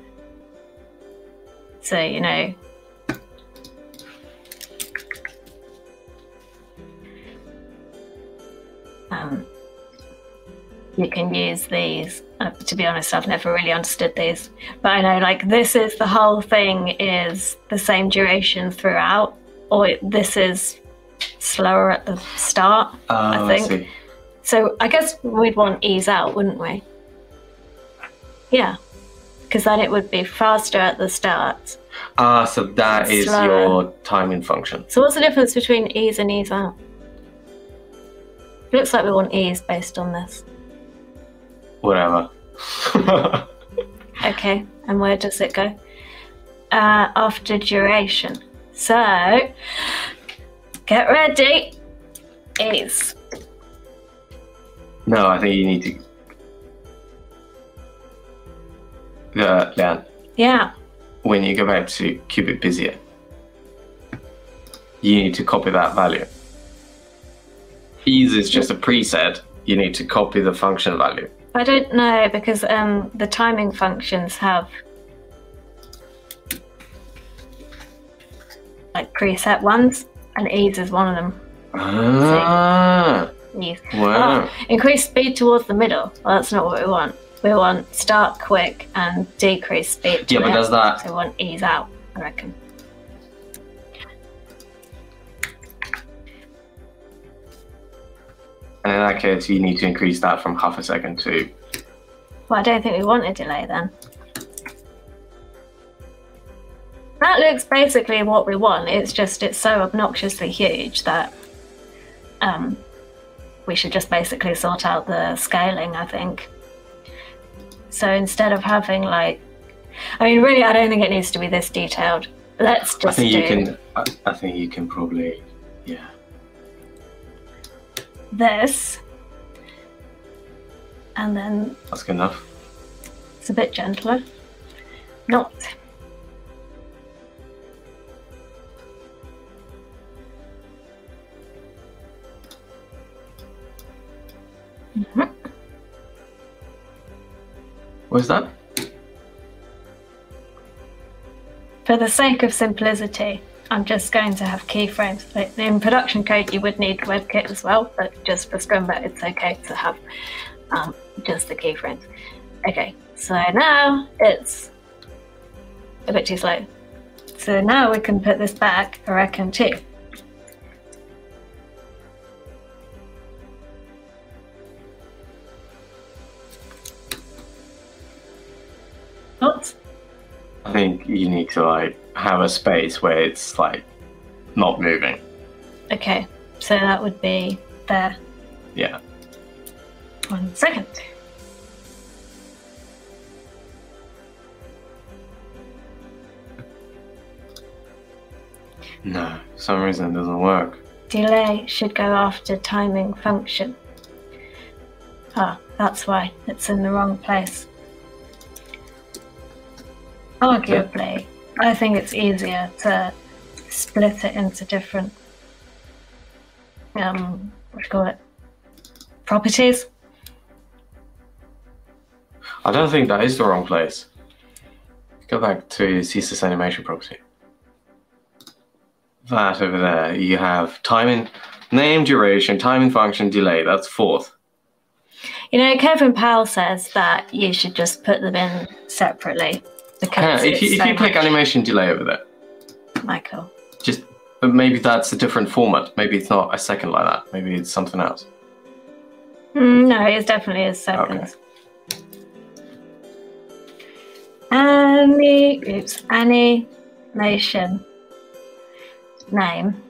So, you know. Um, you can use these. Uh, to be honest, I've never really understood these. But I know, like, this is the whole thing is the same duration throughout, or this is slower at the start. I think- see. So I guess we'd want ease out, wouldn't we? Yeah, because then it would be faster at the start. Ah, so that is Slower. your timing function. So what's the difference between ease and ease out? looks like we want ease based on this. Whatever. Okay, and where does it go? Uh, after duration. So get ready. Ease. no, I think you need to. Uh, Leanne, Yeah. when you go back to cubic Bezier, you need to copy that value. Ease is just a preset. You need to copy the function value. I don't know because um, the timing functions have like preset ones, and ease is one of them. Ah, Ease. wow. Oh, increase speed towards the middle. Well, that's not what we want. We want start quick and decrease speed. Yeah, but does that So we want ease out, I reckon. And in that case, you need to increase that from half a second to. Well, I don't think we want a delay then. That looks basically what we want. It's just it's so obnoxiously huge that um, we should just basically sort out the scaling. I think. So instead of having like, I mean, really, I don't think it needs to be this detailed. Let's just. I think do you can. I, I think you can probably. This, and then That's good enough. it's a bit gentler. Not. Mhm. What's that? For the sake of simplicity, I'm just going to have keyframes. In production code, you would need WebKit as well, but just for Scrimba, it's okay to have um, just the keyframes. Okay, so now it's a bit too slow. So now we can put this back, I reckon, too. Oops. I think you need to like have a space where it's like not moving. Okay, so that would be there. Yeah. One second. No, for some reason it doesn't work. Delay should go after timing function. Ah, that's why it's in the wrong place. Arguably, I think it's easier to split it into different, um, what do you call it? Properties. I don't think that is the wrong place. Go back to CSS animation property. That over there, you have timing, name, duration, timing function, delay. That's fourth. You know, Kevin Powell says that you should just put them in separately Yeah, if you, if so you click animation delay over there, Michael. just But maybe that's a different format. Maybe it's not a second like that. Maybe it's something else. Mm, no, it's definitely a seconds. Any, oops, animation name,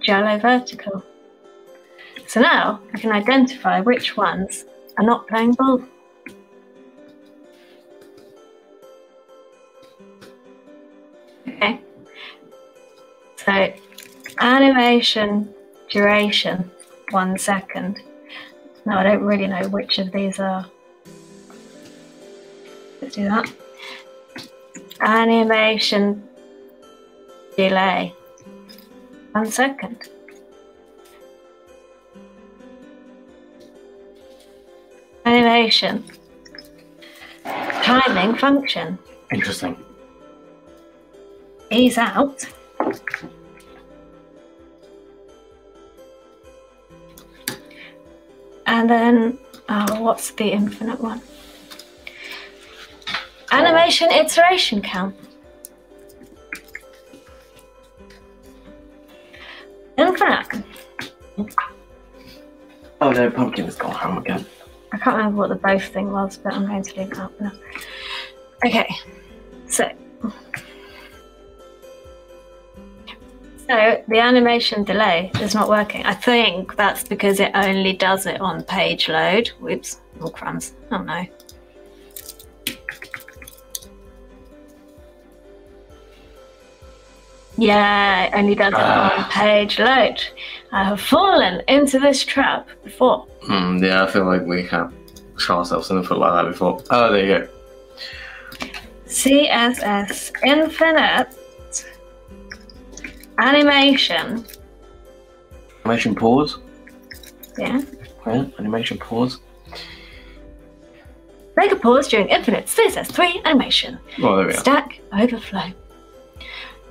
Jello Vertical. So now I can identify which ones are not playing ball. Okay. So animation duration, one second. No, I don't really know which of these are. Let's do that. Animation delay. One second. Animation. Timing function. Interesting. Ease out. And then, oh, what's the infinite one? Animation iteration count. Infinite. Oh no, pumpkin has gone home again. I can't remember what the both thing was, but I'm going to look that now. Okay, so. So the animation delay is not working. I think that's because it only does it on page load. Whoops, all crumbs. Oh no. Yeah, it only does it on Ah. page load. I have fallen into this trap before. Hmm, yeah, I feel like we have shot ourselves in the foot like that before. Oh, there you go. CSS Infinite Animation. Animation pause. Yeah. Yeah, animation pause. Make a pause during Infinite CSS3 animation. Oh, there we are. Stack Overflow.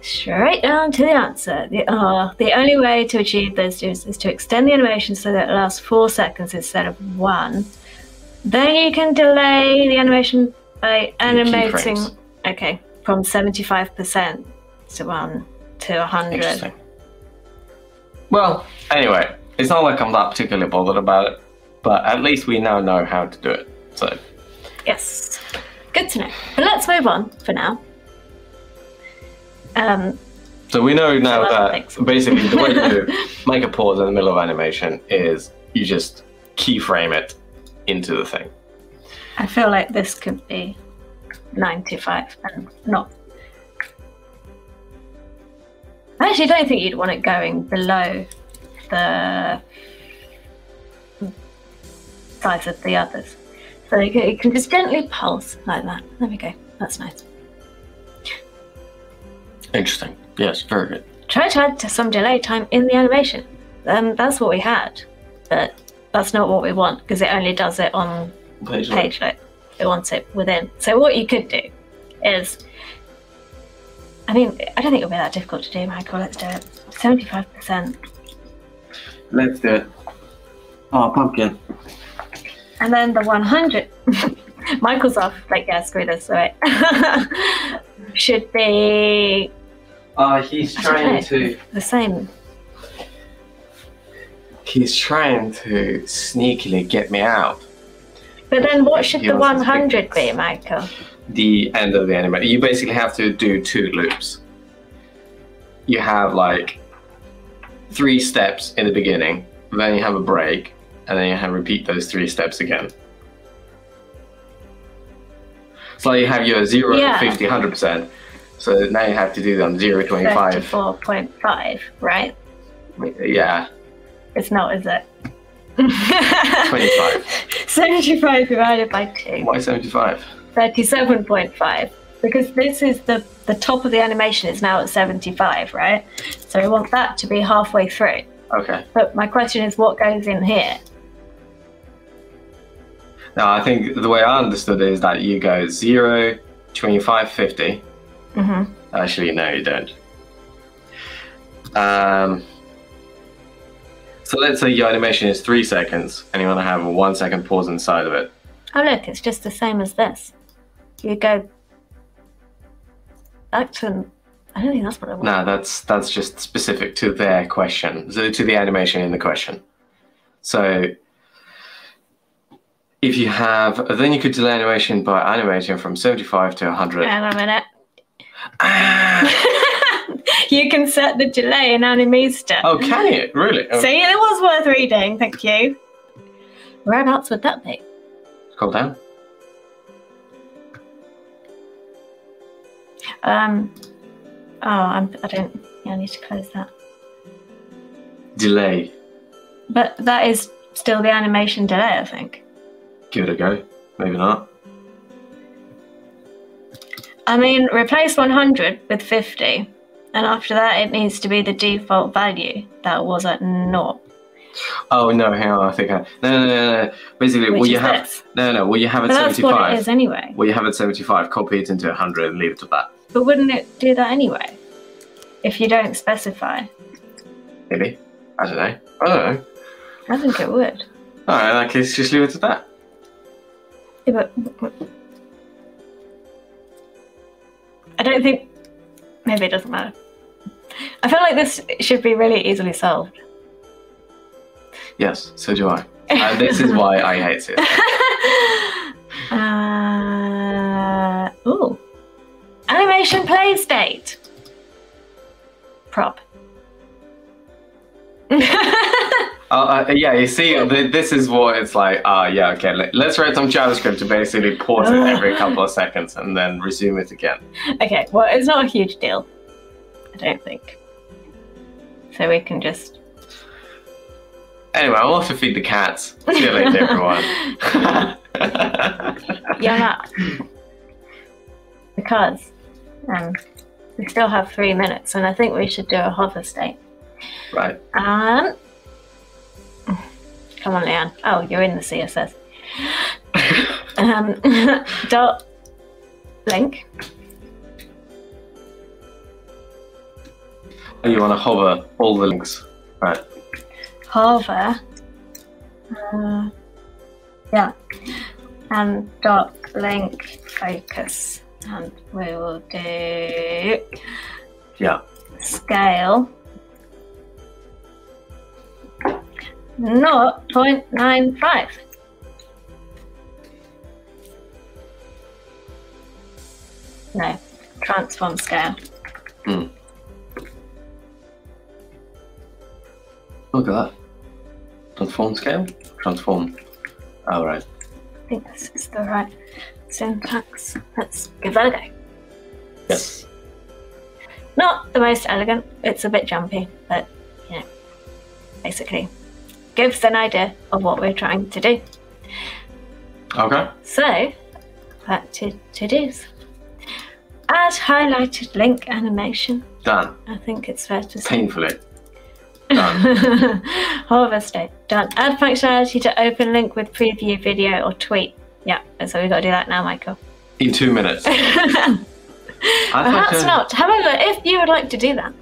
Straight down to the answer. The, uh, the only way to achieve this is, is to extend the animation so that it lasts four seconds instead of one. Then you can delay the animation by animating. Okay, from 75% to 1 to 100. Well, anyway, it's not like I'm that particularly bothered about it, but at least we now know how to do it. So, Yes. Good to know. But let's move on for now. Um, so we know now that basically the way to make a pause in the middle of animation is you just keyframe it into the thing. I feel like this could be 95 and not. I actually don't think you'd want it going below the size of the others. So you can, you can just gently pulse like that. There we go. That's nice. Interesting. Yes, very good. Try to add to some delay time in the animation. Um, that's what we had, but that's not what we want because it only does it on Page page load. It wants it within. So what you could do is, I mean, I don't think it'll be that difficult to do, Michael. Let's do it. Seventy-five percent, Let's do it. Oh, pumpkin. and then the one hundred. Michael's off. Like, yeah, screw this. Right. Should be Uh, he's trying know, to. the same. He's trying to sneakily get me out. But then, what should the wants one his big hundred be. Michael? The end of the animation. You basically have to do two loops. You have like three steps in the beginning, then you have a break, and then you have repeat those three steps again. So you have your 0 Yeah. 50, 100%. So now you have to do them 0, 25. Thirty-four point five, right? Yeah, It's not, is it? 25. 75 divided by 2. Why 75? 37.5 because this is the the top of the animation is now at 75 right so we want that to be halfway through Okay. but my question is what goes in here Now I think the way I understood it is that you go 0, 25, 50. hmm Actually, no, you don't. Um, so let's say your animation is three seconds, and you want to have a one second pause inside of it. oh look it's just the same as this you go back to I don't think that's what I want. No, that's that's just specific to their question, so to the animation in the question. So if you have, then you could delay animation by animating from 75 to 100. Hang on a minute. Ah! you can set the delay in Animista. oh, can you? Really? Oh, See, it was worth reading. Thank you. Whereabouts would that be? Scroll down. Um. Oh, I'm, I don't. Yeah, I need to close that. Delay. But that is still the animation delay, I think. Give it a go. Maybe not. I mean, replace 100 with 50, and after that, it needs to be the default value that was at naught. Oh no, hang on. I think I. No, no, no, no. Basically, Which will you have? this. No, no. Will you have it that's what it 75? anyway. Will you have it 75? Copy it into 100 and leave it to that. But wouldn't it do that anyway? If you don't specify. Maybe. I don't know. I don't know. I think it would. All right. In that case, just leave it to that. Yeah, but I don't think. Maybe it doesn't matter. I feel like this should be really easily solved. Yes. So do I. And this is why I hate it. uh, ooh. Animation play state. Prop. Uh, uh, yeah, you see, th- this is what it's like. Ah, yeah, okay. Let, let's write some JavaScript to basically pause it every couple of seconds and then resume it again. okay, well, it's not a huge deal. I don't think. So we can just. Anyway, I'll have to feed the cats. See you later, everyone. Yeah. Because um, we still have three minutes, and I think we should do a hover state. right. Um, come on, Leanne. Oh, you're in the CSS. Um, dot link. Oh, you want to hover all the links. Right. hover. Uh, yeah. And dot link focus. And we will do Yeah. scale. Not 0.95. No, transform scale. Look at that. Transform scale? Transform. Oh, right. I think this is the right syntax. Let's give that a go. Yes. Not the most elegant, it's a bit jumpy, but you know, basically gives an idea of what we're trying to do. Okay. So, back to to dos. Add highlighted link animation. Done. I think it's fair to say. Painfully. Done. State. Done. Add functionality to open link with preview video or tweet. Yeah, so we've got to do that now, Michael. In two minutes. Perhaps uh, not. However, if you would like to do that,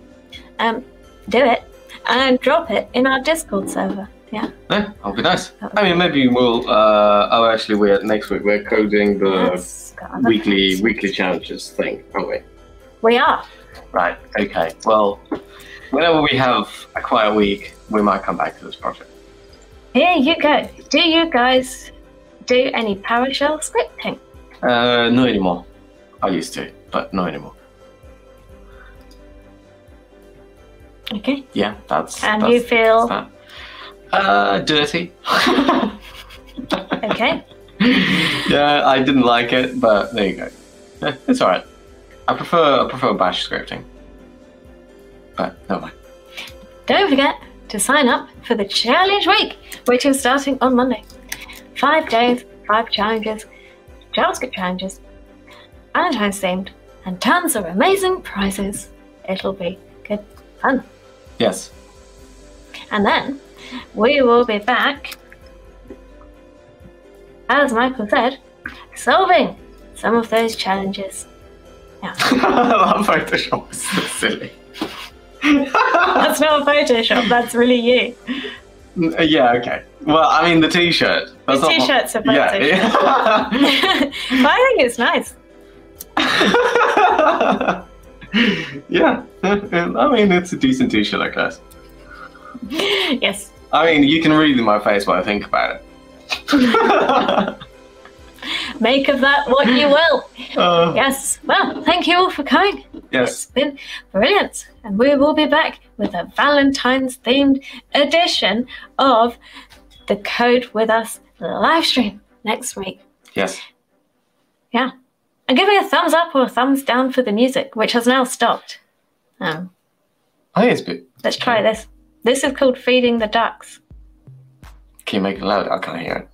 um, do it and drop it in our Discord server. Yeah. Yeah, that'll be nice. I mean, maybe we'll. Uh, oh, actually, we're next week. We're coding the That's got other weekly weekly challenges thing, aren't we? We are. Right. Okay. Well, whenever we have a quiet week, we might come back to this project. Here you go. Do you guys do any PowerShell scripting? Uh, no anymore. I used to, but no anymore. Okay. Yeah, that's. And that's, you feel that. Uh, dirty. okay? yeah, I didn't like it, but there you go. Yeah, it's all right. I prefer I prefer Bash scripting. But never mind. Don't forget to sign up for the challenge week, which is starting on Monday. Five days, five challenges, JavaScript challenges, Valentine's themed, and tons of amazing prizes. It'll be good fun. Yes. And then we will be back, as Michael said, solving some of those challenges. that Photoshop is so silly. That's not a Photoshop, that's really you. Yeah. Okay. Well, I mean the T-shirt. That's The t-shirt's a Yeah. Yeah. but I think it's nice. yeah, I mean it's a decent t-shirt, I guess. yes. I mean, you can read in my face what I think about it. Make of that what you will. Uh, Yes. Well, thank you all for coming. yes. It's been brilliant. And we will be back with a Valentine's themed edition of the Code With Us live stream next week. Yes. Yeah. And give me a thumbs up or a thumbs down for the music, which has now stopped. Um, I think it's good. let's try this. This is called Feeding the Ducks. Can you make it loud? I can't hear it.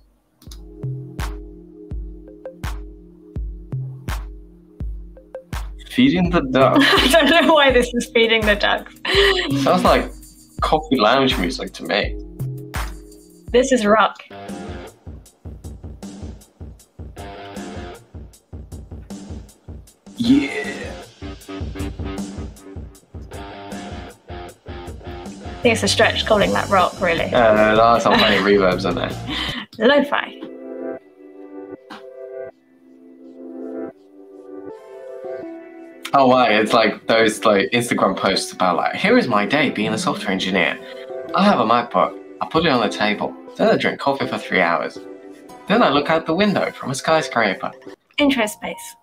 Feeding the duck. I don't know why this is Feeding the Ducks. Sounds like coffee lounge music to me. This is rock. Yeah. I think it's a stretch calling that rock, really. Uh, there are some funny reverbs in there. Lo Oh wow, it's like those like Instagram posts about like, here is my day being a software engineer. I have a MacBook. I put it on the table. Then I drink coffee for three hours. Then I look out the window from a skyscraper. Interest space.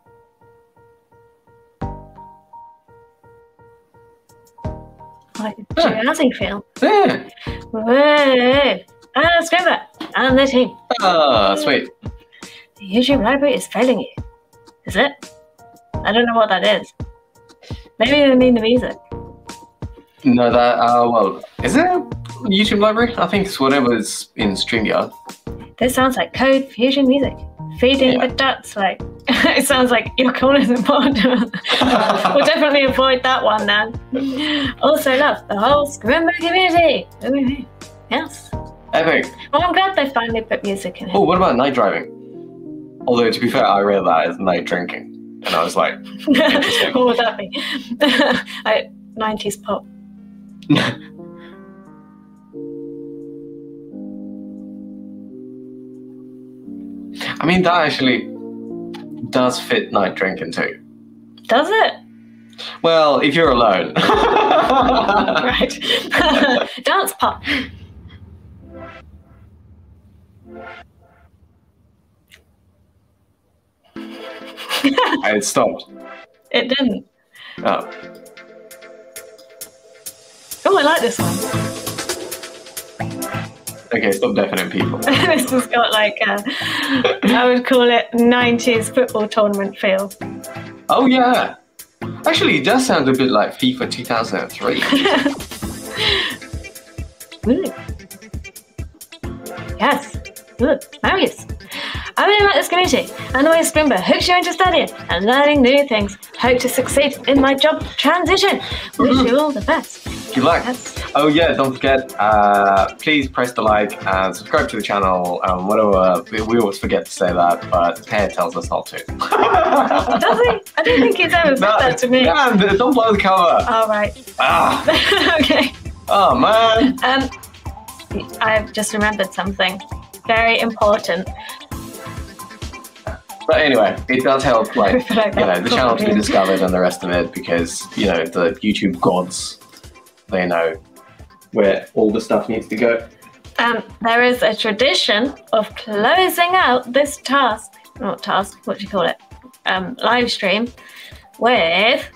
Like a jazzy feel. Yeah. Whoa! Ah, Scrimba! And the team. Ah, sweet. The YouTube library is failing you. Is it? I don't know what that is. Maybe they mean the music. No, that uh, well, is it a YouTube library? I think it's whatever's in StreamYard. This sounds like Code Fusion music. Feeding Yeah. the ducks, like it sounds like you're calling the we'll definitely avoid that one then. Also love the whole Scrimba community. Ooh, Yes. Epic. Well, I'm glad they finally put music in it. Oh, what about night driving? Although to be fair, I read that as night drinking, and I was like, what would that be? like 90s pop. I mean, that actually does fit night drinking too. Does it? Well, if you're alone. right. Dance pop. And it stopped. It didn't. Oh. Oh, I like this one. Okay, stop deafening people. this has got like a, I would call it 90s football tournament feel. Oh yeah. Actually, it does sound a bit like FIFA 2003. Ooh. Yes. Good. Marius. I really like this community and the way Scrimba hopes you're into studying and learning new things. Hope to succeed in my job transition. Wish you all the best. Good luck. Yes. Oh yeah, don't forget. Uh, please press the like and subscribe to the channel. Um, whatever. We, we always forget to say that, but Per tells us not to. Does he? I don't think he's ever said that to me. Yeah, uh, don't blow the cover. All right. Ah, okay. oh man. Um, I've just remembered something very important. But anyway, it does help, like you know, the channel to be discovered and the rest of it because you know the YouTube gods, they know where all the stuff needs to go. Um, there is a tradition of closing out this task, not task, what do you call it? Um, live stream with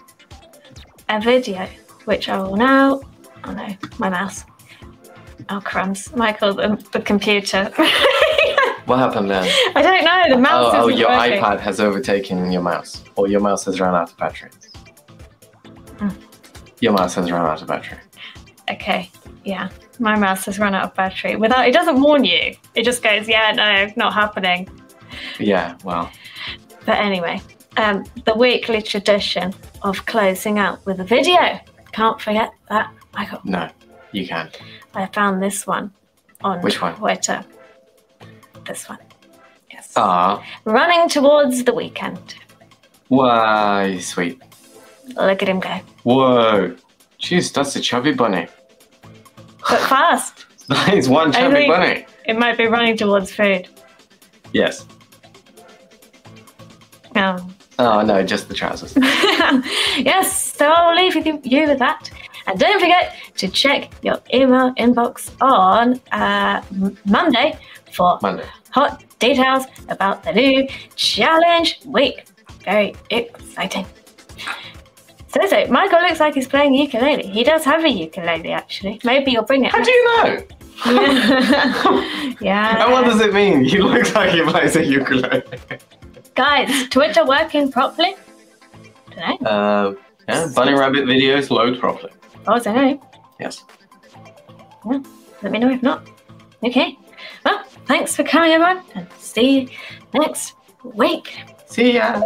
a video, which I will now. Oh no, my mouse. Oh crumbs, Michael, the, the computer. What happened then? I don't know. The mouse Oh, oh your working. iPad has overtaken your mouse, or your mouse has run out of battery. Hmm. Your mouse has run out of battery. Okay, yeah, my mouse has run out of battery. Without it doesn't warn you. It just goes, yeah, no, not happening. Yeah, well, But anyway, um, the weekly tradition of closing out with a video. Can't forget that, I got. no, you can. I found this one on Which one? Twitter. This one. Yes. Ah, Running towards the weekend. why, sweet. Look at him go. Whoa, jeez, that's a chubby bunny. But fast. That is one chubby bunny. It might be running towards food. Yes. Um, Oh no, just the trousers. yes, So I'll leave with you, you with that. And don't forget to check your email inbox on uh, Monday for Monday. hot details about the new challenge week. Very exciting. So, so Michael looks like he's playing ukulele. He does have a ukulele, actually. Maybe you'll bring it. How do you know? yeah. And what does it mean? He looks like he plays a ukulele. Guys, Twitter working properly? Don't know. Um, yeah, bunny rabbit videos load properly. Oh, I don't know. Yes. Yeah. Let me know if not. Okay. Thanks for coming, everyone, and see you next week. See ya.